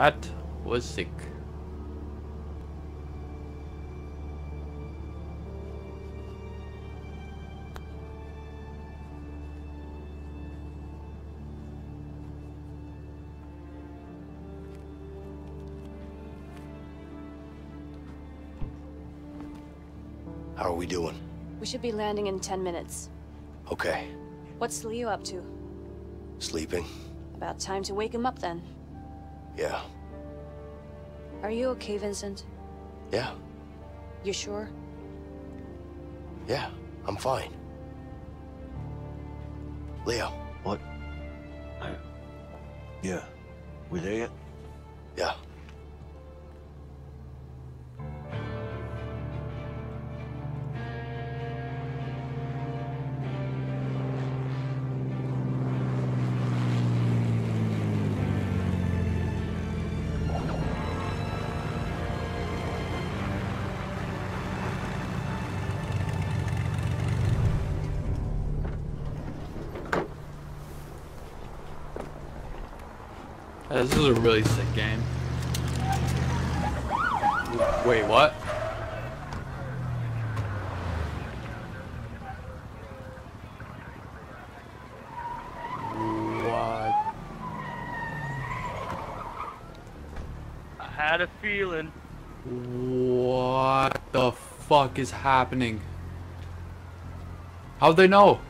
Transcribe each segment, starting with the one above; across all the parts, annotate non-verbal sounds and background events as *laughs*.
That was sick. How are we doing? We should be landing in 10 minutes. Okay. What's Leo up to? Sleeping? About time to wake him up then. Yeah. Are you okay, Vincent? Yeah. You sure? Yeah. I'm fine. Leo. What? I... Yeah. We there yet? This is a really sick game. Wait, what? What? I had a feeling. What the fuck is happening? How'd they know?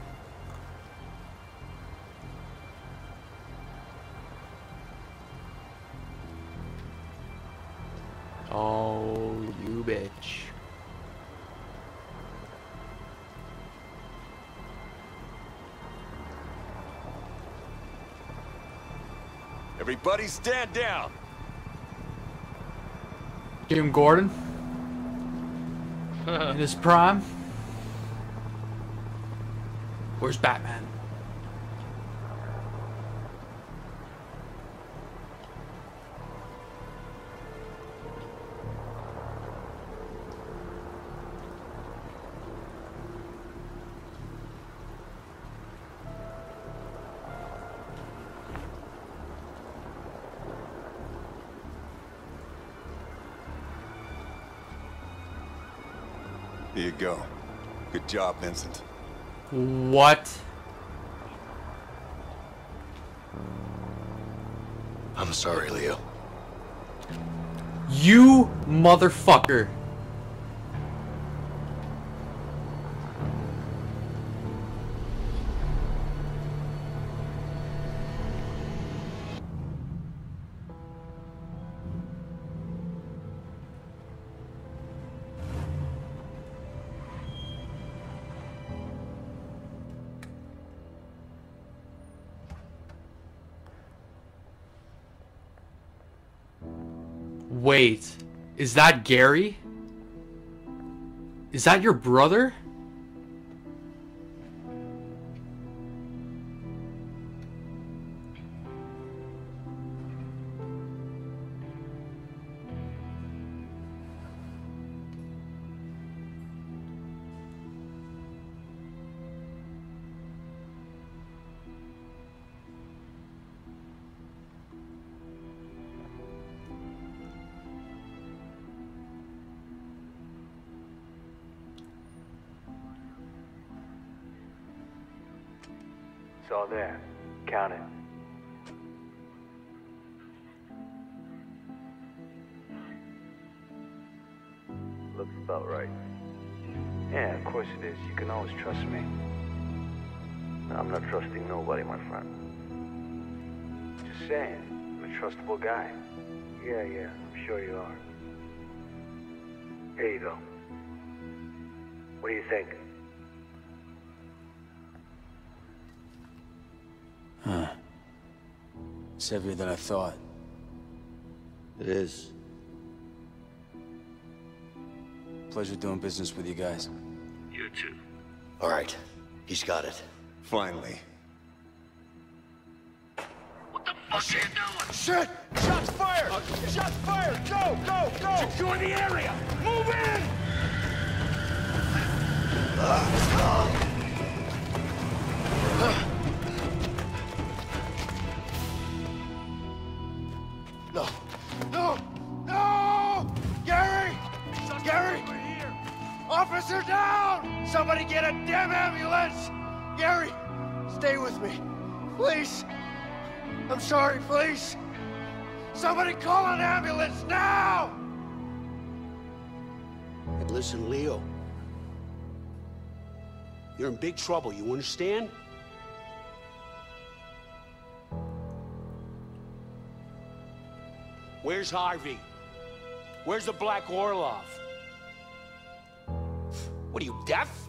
Everybody stand down. Jim Gordon? *laughs* In his prime? Where's Batman? Go. Good job, Vincent. What? I'm sorry, Leo. You motherfucker. Is that Gary? Is that your brother? It's all there. Count it. Looks about right. Yeah, of course it is. You can always trust me. I'm not trusting nobody, my friend. Just saying, I'm a trustable guy. Yeah, yeah, I'm sure you are. Here you go. What do you think? It's heavier than I thought. It is. Pleasure doing business with you guys. You too. All right. He's got it. Finally. What the fuck are you doing? Shit! Shots fired! Shots fired! Go! Go! Go! Secure the area! Move in! Ah, no. Officer down! Somebody get a damn ambulance! Gary, stay with me. Please. I'm sorry, please. Somebody call an ambulance now! Listen, Leo. You're in big trouble, you understand? Where's Harvey? Where's the Black Orlov? What are you, deaf?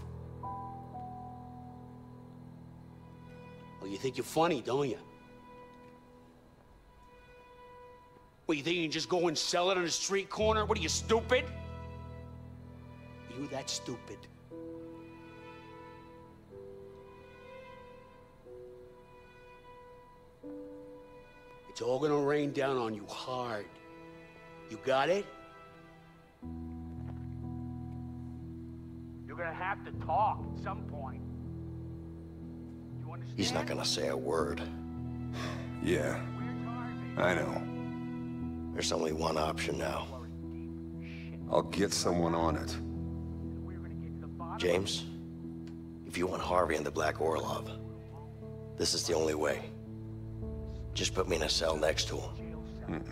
Well, you think you're funny, don't you? What, you think you can just go and sell it on a street corner? What are you, stupid? Are you that stupid? It's all gonna rain down on you hard. You got it? Gonna have to talk at some point. You understand? He's not gonna say a word. Yeah, I know. There's only one option now. I'll get someone on it. James, if you want Harvey and the Black Orlov, this is the only way. Just put me in a cell next to him.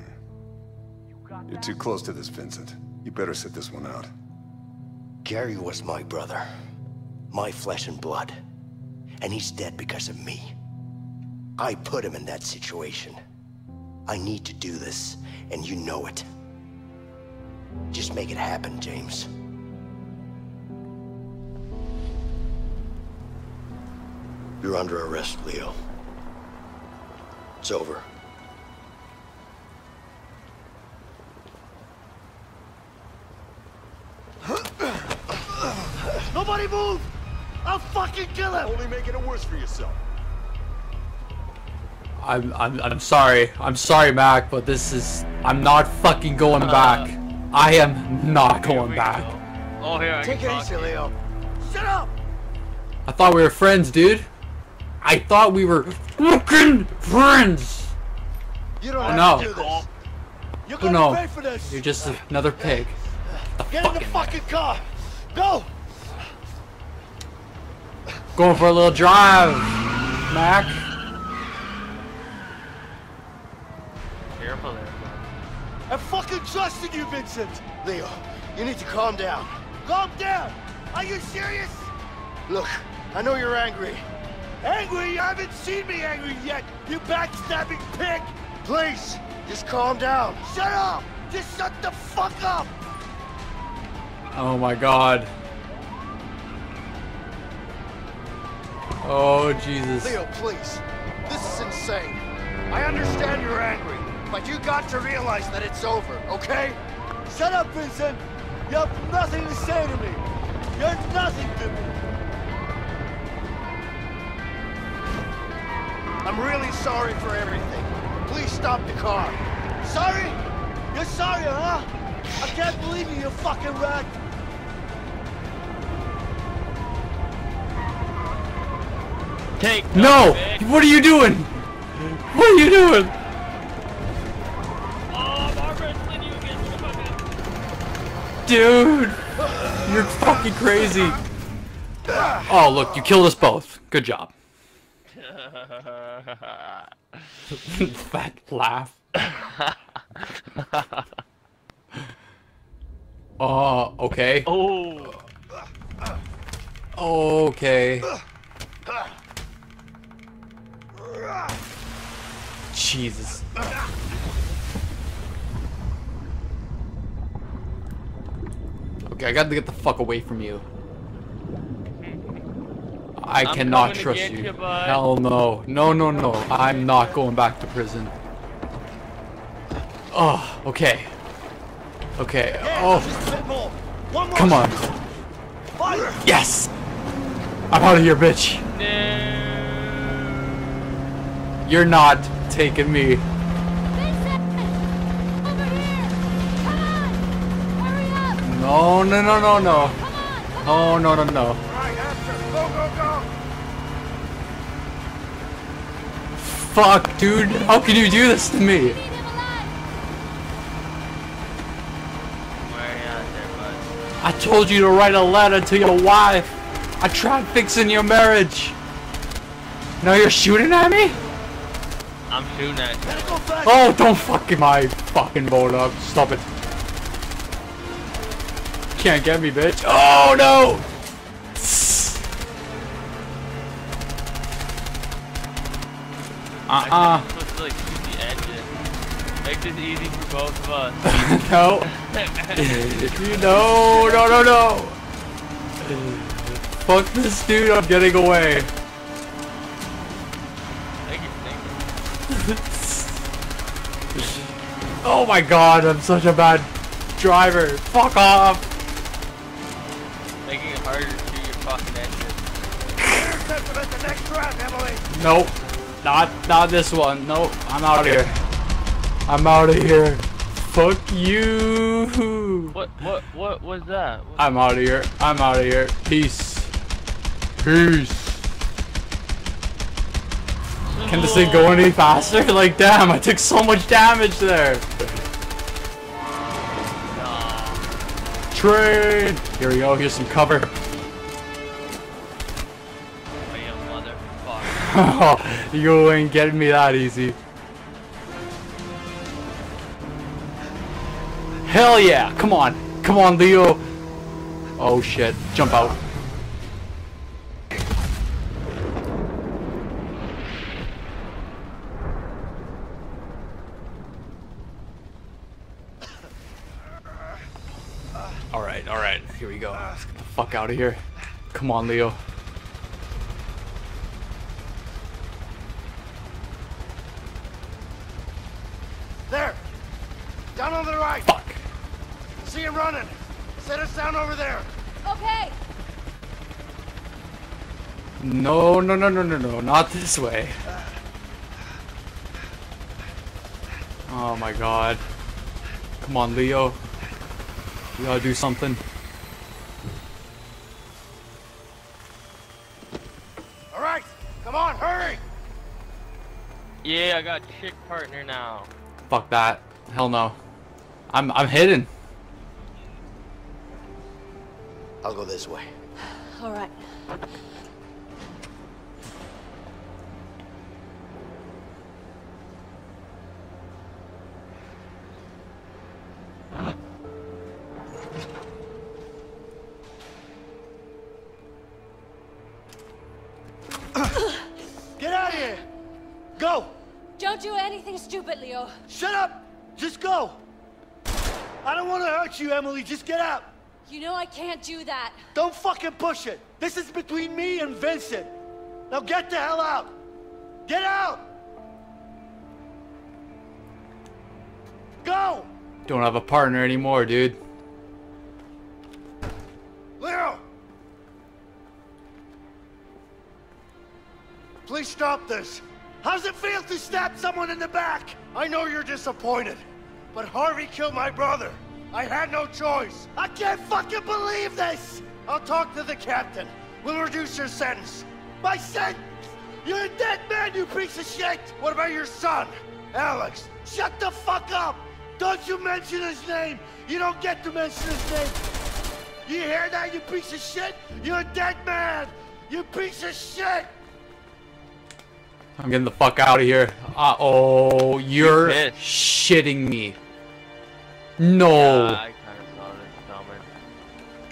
You're too close to this, Vincent. You better sit this one out. Gary was my brother, my flesh and blood, and he's dead because of me. I put him in that situation. I need to do this, and you know it. Just make it happen, James. You're under arrest, Leo. It's over. Nobody move! I'll fucking kill him! Only making it worse for yourself. I'm, I'm, I'm sorry. I'm sorry, Mac, but this is... I'm not fucking going uh, back. I am not going back. go. Oh, here I Take can it easy. Leo. Shut up! I thought we were friends, dude. I thought we were fucking friends. You don't Oh, have no. to do this. You're Oh, gonna no. pay for this! You're just another pig. Get in the fucking car! Go! Going for a little drive, Mac. Careful there, I fucking trusted you, Vincent! Leo, you need to calm down. Calm down! Are you serious? Look, I know you're angry. Angry? You haven't seen me angry yet, you backstabbing pig! Please, just calm down. Shut up! Just shut the fuck up! Oh my god. Oh Jesus. Leo, please. This is insane. I understand you're angry, but you got to realize that it's over, okay? Shut up, Vincent! You have nothing to say to me! You're nothing to me! I'm really sorry for everything. Please stop the car. Sorry? You're sorry, huh? I can't believe you, you fucking rat! Take No! What are you doing? What are you doing? Oh, Margaret, you Dude! You're fucking crazy. Oh, look, you killed us both. Good job. *laughs* Fat laugh. Oh, *laughs* okay. Oh, Okay. Jesus. Okay, I gotta get the fuck away from you. I I'm cannot trust you. you. Hell no. No, no, no. I'm not going back to prison. Oh, okay. Okay. Oh, just a bit more. One more. come on. Yes! I'm out of here, bitch. You're not taking me. Vincent, no, no, no, no, no. Oh, no, no, no. Go, go, go. Fuck, dude. How can you do this to me? I told you to write a letter to your wife. I tried fixing your marriage. Now you're shooting at me? I'm at you. Oh, don't fucking my fucking boat up. Stop it. Can't get me, bitch. Oh, no! Uh-uh. I'm supposed to like shoot the engine. Make this easy for both of us. *laughs* no. you no, no, no, no. Fuck this dude, I'm getting away. Oh my god, I'm such a bad driver. Fuck off. Making it harder to shoot your fucking engine. Next trap, Emily. Nope. Not not this one. Nope. I'm out of here. I'm out of here. Fuck you. What what what was that? What- I'm out of here. I'm out of here. Peace. Peace. Can this thing go any faster? *laughs* Like, damn, I took so much damage there. Train. Here we go. Here's some cover. *laughs* You ain't getting me that easy. Hell yeah! Come on. Come on, Leo. Oh shit. Jump out. Alright, alright. Here we go. Let's get the fuck out of here. Come on, Leo. There. Down on the right. Fuck. See him running. Set us down over there. Okay. No, no, no, no, no, no. Not this way. Oh my god. Come on, Leo. You gotta do something. I got chick partner now. Fuck that. Hell no. I'm I'm hidden. I'll go this way. All right. You know I can't do that. Don't fucking push it. This is between me and Vincent. Now get the hell out. Get out. Go. Don't have a partner anymore, dude. Leo. Please stop this. How's it feel to stab someone in the back? I know you're disappointed, but Harvey killed my brother. I had no choice. I can't fucking believe this! I'll talk to the captain. We'll reduce your sentence. My sentence? You're a dead man, you piece of shit! What about your son, Alex? Shut the fuck up! Don't you mention his name! You don't get to mention his name! You hear that, you piece of shit? You're a dead man! You piece of shit! I'm getting the fuck out of here. Uh oh, you're shitting me. No, Yeah, I kinda saw this coming.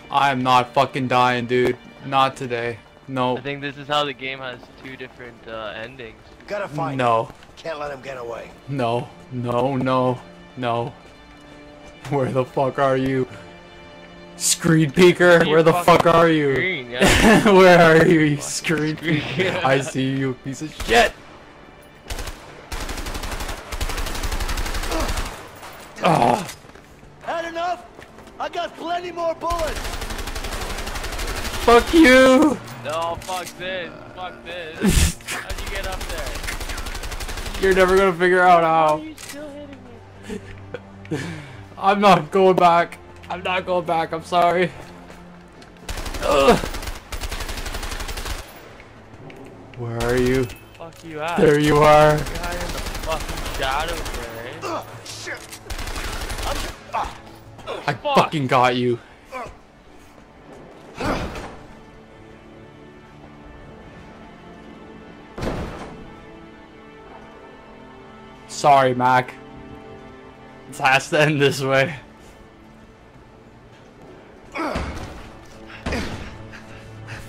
I'm not fucking dying, dude. Not today. No, I think this is how the game has two different uh, endings. Gotta find him. no, Can't let him get away. no, no, no, no. Where the fuck are you? Screen peeker, where the fuck are you? screen, yeah. *laughs* Where are you, you screen screen. peeker? I see you, piece of shit. *gasps* Ah. Had enough? I got plenty more bullets! Fuck you! No, fuck this. Fuck this. *laughs* How'd you get up there? You're never gonna figure out How are you still hitting me? *laughs* I'm not going back. I'm not going back. I'm sorry. Ugh. Where are you? Fuck you at? There you are. You're in the fucking shadows there? Ugh, shit! I fucking got you. Sorry, Mac. It has to end this way.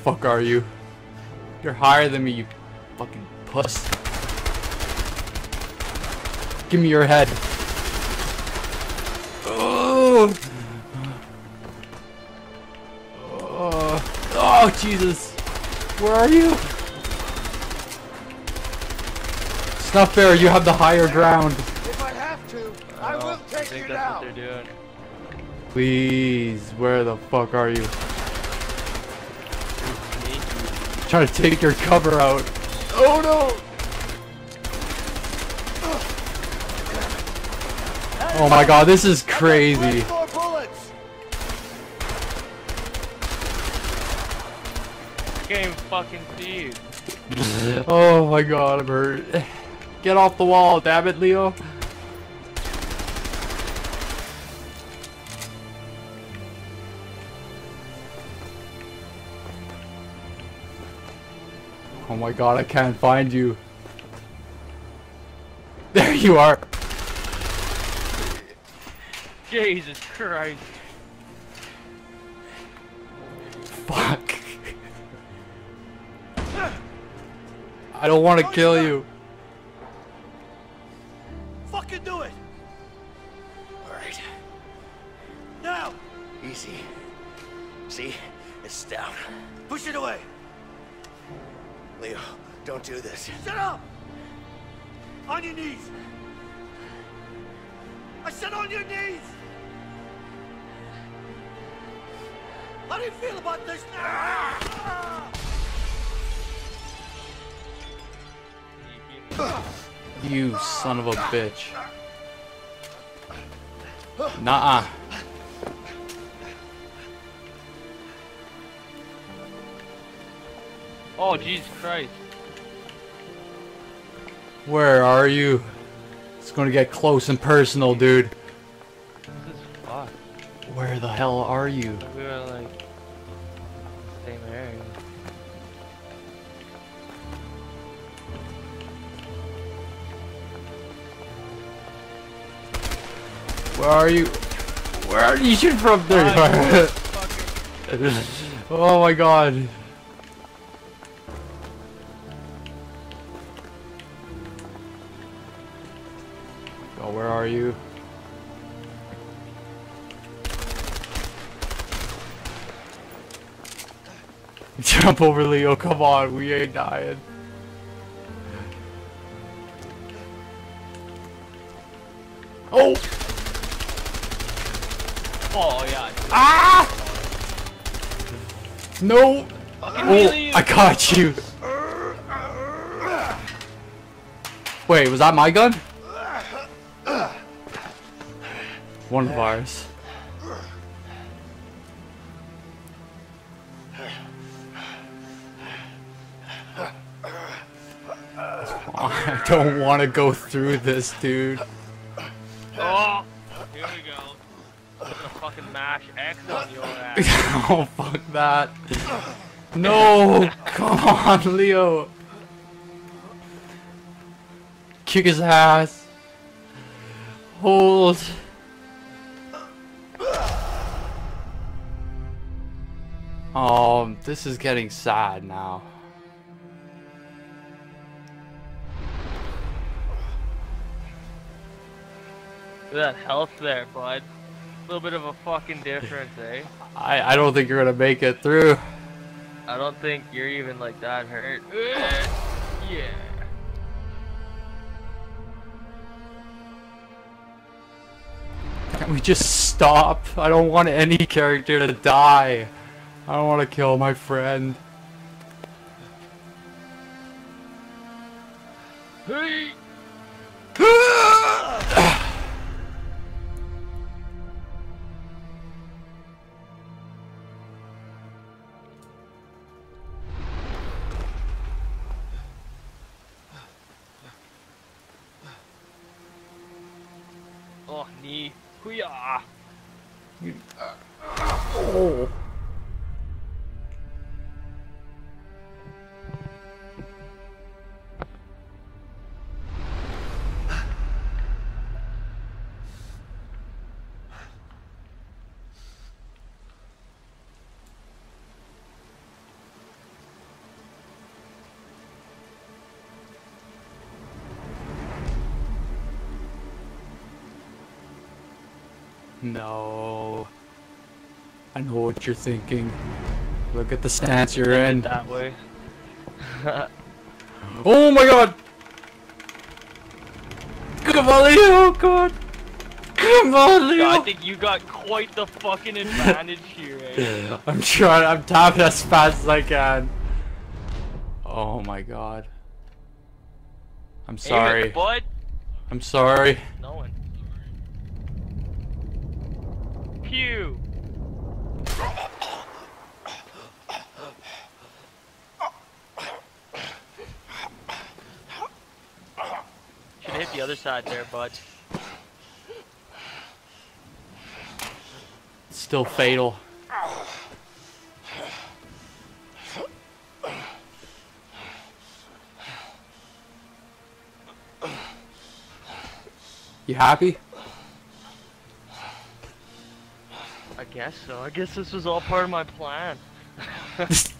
Fuck are you? You're higher than me, you fucking puss. Give me your head. Oh, oh, oh Jesus. Where are you? It's not fair, you have the higher ground. If I have to, I oh, will I take think you that's down. what they're doing. Please, where the fuck are you? Sneaky. Trying to take your cover out. Oh no! Oh my god, this is crazy. More bullets. Can't even fucking see you. Oh my god, I'm hurt. *laughs* Get off the wall, damn it, Leo. Oh my god, I can't find you. *laughs* There you are. Jesus Christ. Fuck. I don't want to kill you. Easy. See? It's down. Push it away. Leo, don't do this. Shut up. On your knees. I said on your knees. How do you feel about this now? Sneaky. You son of a bitch. Nuh-uh. Oh, Jesus Christ. Where are you? It's gonna get close and personal, dude. This is fucked. Where the hell are you? We were like same area. Where are you? Where are you shooting from? There you *laughs* are. oh my god. You? *laughs* Jump over Leo, come on, we ain't dying. Oh! Oh yeah. Ah! No! Oh. I got you. Wait, was that my gun? One of ours. *laughs* I don't want to go through this, dude. Oh, here we go. I'm gonna fucking mash X on your ass. *laughs* oh, fuck that. No! Come on, Leo! Kick his ass. Hold. Oh, this is getting sad now. Look at that health there, bud. A little bit of a fucking difference, eh? I, I don't think you're gonna make it through. I don't think you're even like that hurt. yeah. Can we just stop? I don't want any character to die. I don't want to kill my friend. Hey! No. I know what you're thinking. Look at the stance you're in. That way. *laughs* Oh my god! Come on, Leo! Come! Come on, Leo! I think you got quite the fucking *laughs* advantage here, eh? I'm trying. I'm tapping as fast as I can. Oh my god. I'm sorry. bud. I'm sorry. No one. Pew. Should hit the other side there, bud. Still fatal. You happy? I guess so. I guess this was all part of my plan. *laughs*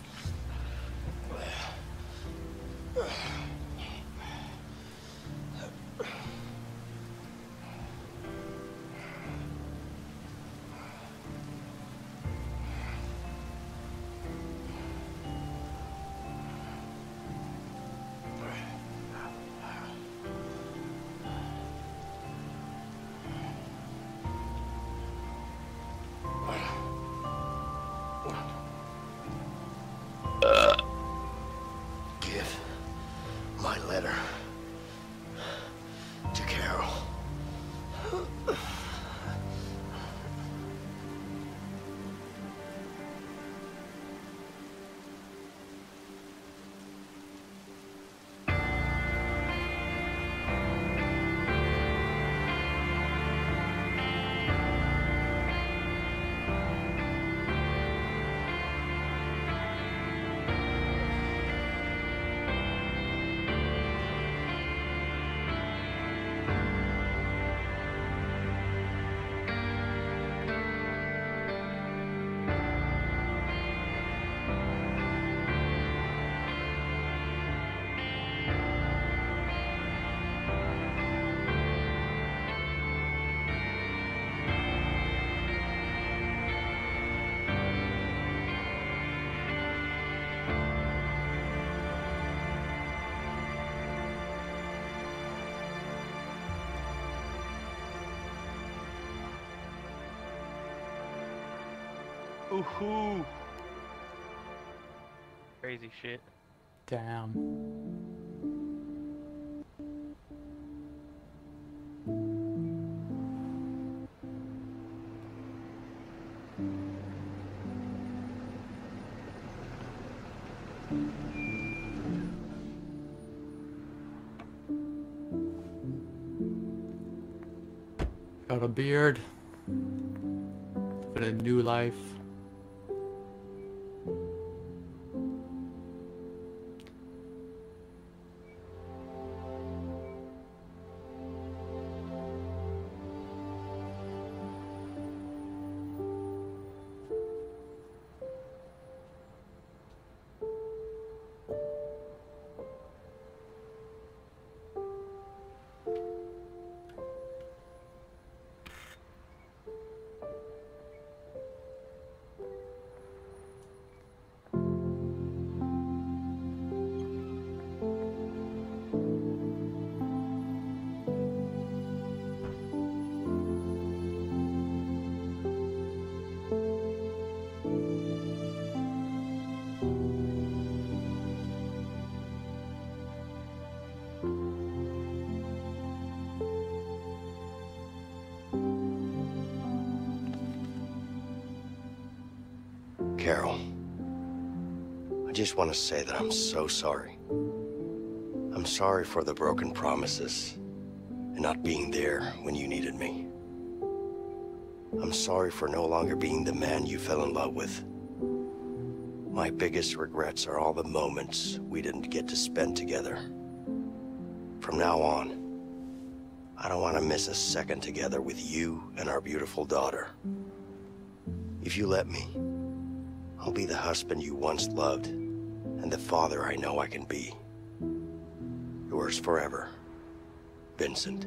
Ooh. Crazy shit. Damn. Got a beard. Living a new life. Carol, I just want to say that I'm so sorry. I'm sorry for the broken promises and not being there when you needed me. I'm sorry for no longer being the man you fell in love with. My biggest regrets are all the moments we didn't get to spend together. From now on, I don't want to miss a second together with you and our beautiful daughter. If you let me, I'll be the husband you once loved and the father I know I can be. Yours forever, Vincent.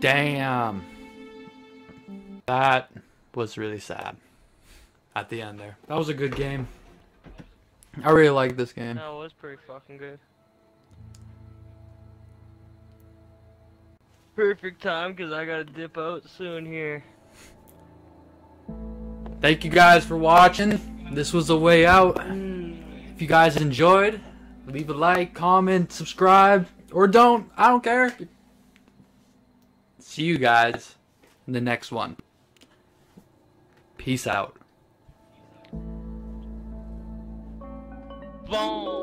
Damn. That was really sad. At the end there. That was a good game. I really like this game. That was pretty fucking good. Perfect time because I gotta dip out soon here. Thank you guys for watching. This was the way out. Mm. If you guys enjoyed, leave a like, comment, subscribe, or don't. I don't care see you guys in the next one. Peace out. Boom.